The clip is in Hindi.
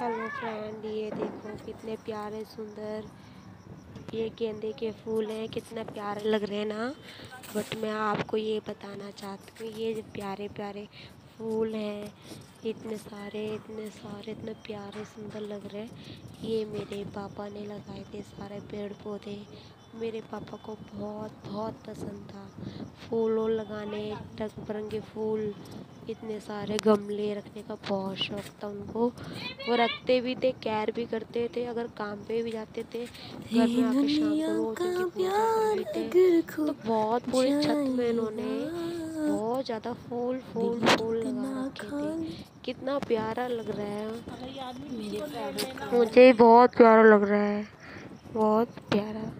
हेलो फ्रेंड, ये देखो कितने प्यारे सुंदर, ये गेंदे के फूल हैं, कितना प्यारे लग रहे हैं ना। बट मैं आपको ये बताना चाहती हूँ, ये प्यारे प्यारे फूल हैं इतने सारे इतने सारे इतने प्यारे सुंदर लग रहे हैं। ये मेरे पापा ने लगाए थे सारे पेड़ पौधे। मेरे पापा को बहुत बहुत पसंद था। फूल वूल लगाने रंग बिरंगे फूल इतने सारे गमले रखने का बहुत शौक था उनको। वो रखते भी थे केयर भी करते थे अगर काम पे भी जाते थे घर में आके शाम को तो बहुत पूरी छत में इन्होंने बहुत ज़्यादा फूल फूल फूल लगा रखे थे। कितना प्यारा लग रहा है। मुझे बहुत प्यारा लग रहा है। बहुत प्यारा।